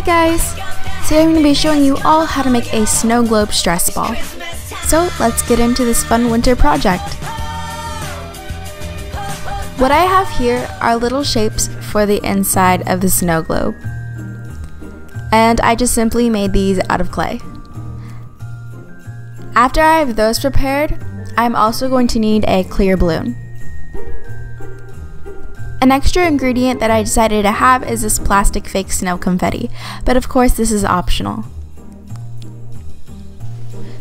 guys! Today I'm going to be showing you all how to make a snow globe stress ball. So let's get into this fun winter project. What I have here are little shapes for the inside of the snow globe. And I just simply made these out of clay. After I have those prepared, I'm also going to need a clear balloon. An extra ingredient that I decided to have is this plastic fake snow confetti, but of course this is optional.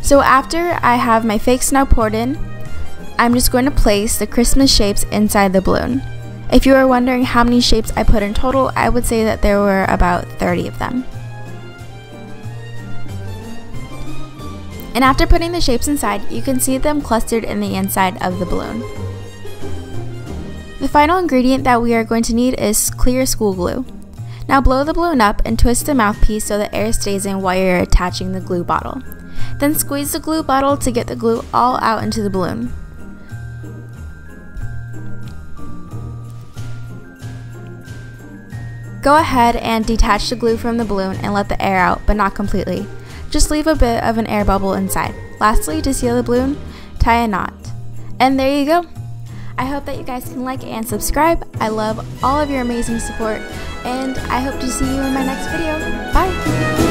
So after I have my fake snow poured in, I'm just going to place the Christmas shapes inside the balloon. If you are wondering how many shapes I put in total, I would say that there were about 30 of them. And after putting the shapes inside, you can see them clustered in the inside of the balloon. Final ingredient that we are going to need is clear school glue. Now blow the balloon up and twist the mouthpiece so the air stays in while you're attaching the glue bottle. Then squeeze the glue bottle to get the glue all out into the balloon. Go ahead and detach the glue from the balloon and let the air out, but not completely. Just leave a bit of an air bubble inside. Lastly, to seal the balloon, tie a knot. And there you go! I hope that you guys can like and subscribe. I love all of your amazing support, and I hope to see you in my next video. Bye!